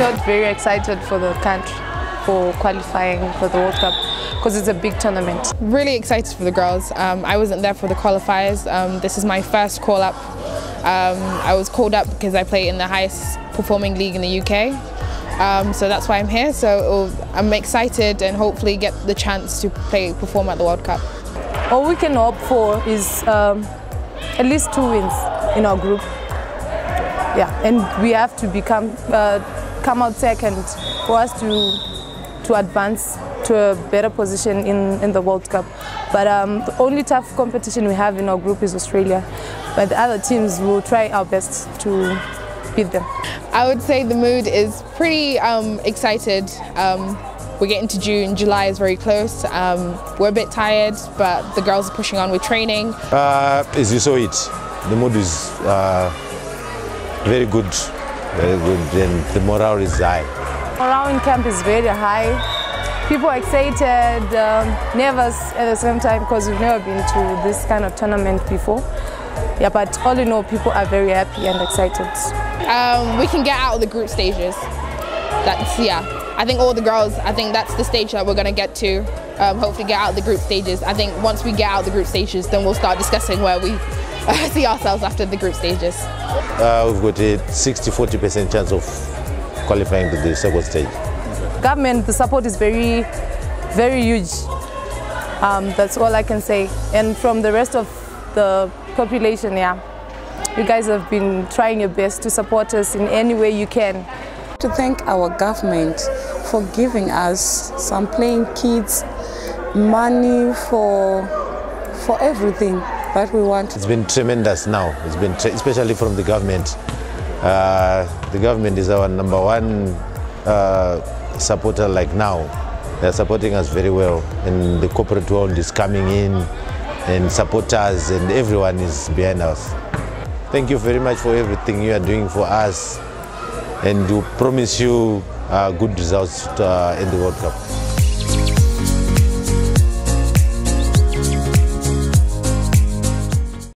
felt very excited for the country for qualifying for the World Cup because it's a big tournament. Really excited for the girls. Um, I wasn't there for the qualifiers. Um, this is my first call up. Um, I was called up because I play in the highest performing league in the UK. Um, so that's why I'm here. So I'm excited and hopefully get the chance to play perform at the World Cup. All we can hope for is um, at least two wins in our group. Yeah, and we have to become uh, come out second for us to to advance to a better position in, in the World Cup. But um, the only tough competition we have in our group is Australia. But the other teams will try our best to beat them. I would say the mood is pretty um, excited. Um, we're getting to June, July is very close. Um, we're a bit tired, but the girls are pushing on with training. Uh, as you saw it, the mood is uh, very good, very good, and the morale is high. Morale in camp is very high. People are excited, um, nervous at the same time because we've never been to this kind of tournament before. Yeah, but all in all, people are very happy and excited. Um, we can get out of the group stages. That's, yeah. I think all the girls, I think that's the stage that we're going to get to. Um, hopefully get out of the group stages. I think once we get out of the group stages, then we'll start discussing where we see ourselves after the group stages. Uh, we've got a 60-40% chance of qualifying to the second stage. Government, the support is very, very huge. Um, that's all I can say. And from the rest of the population, yeah, you guys have been trying your best to support us in any way you can. To thank our government for giving us some playing kids, money for, for everything that we want. It's been tremendous now, it's been especially from the government. Uh, the government is our number one uh, supporter like now. They're supporting us very well and the corporate world is coming in and support us and everyone is behind us. Thank you very much for everything you are doing for us and we promise you good results uh, in the World Cup.